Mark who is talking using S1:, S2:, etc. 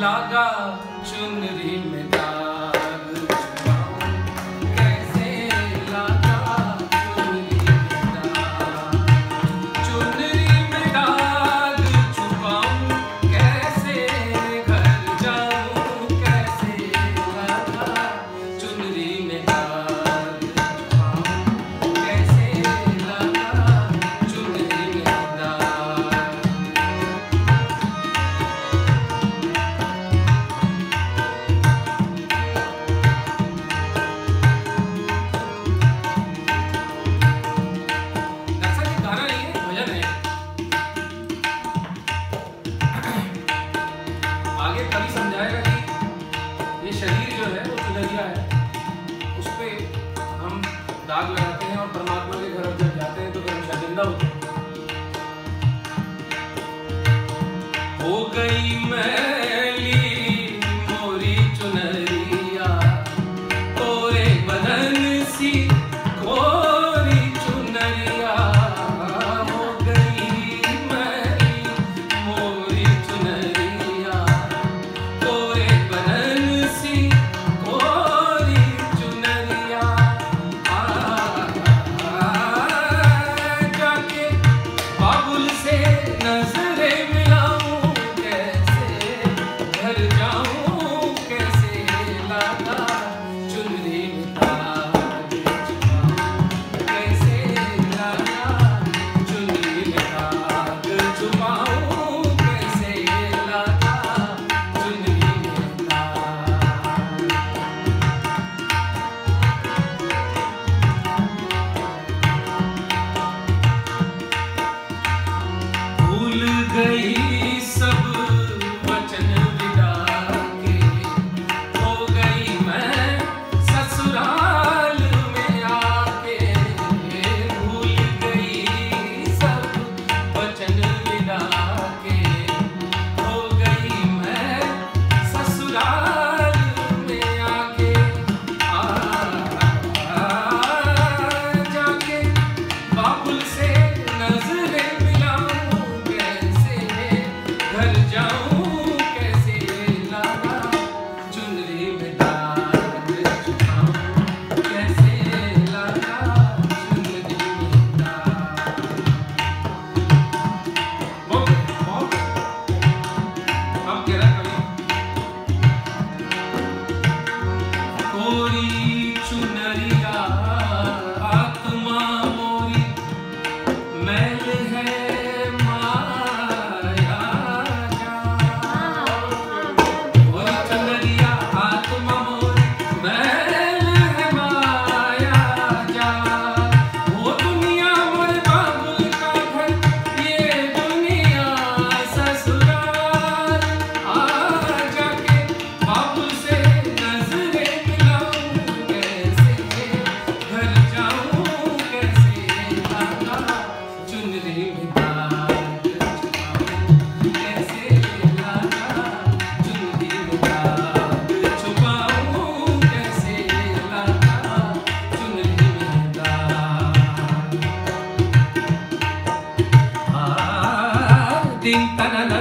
S1: लागा चुनरी में हो गई मैं had a job. din tanana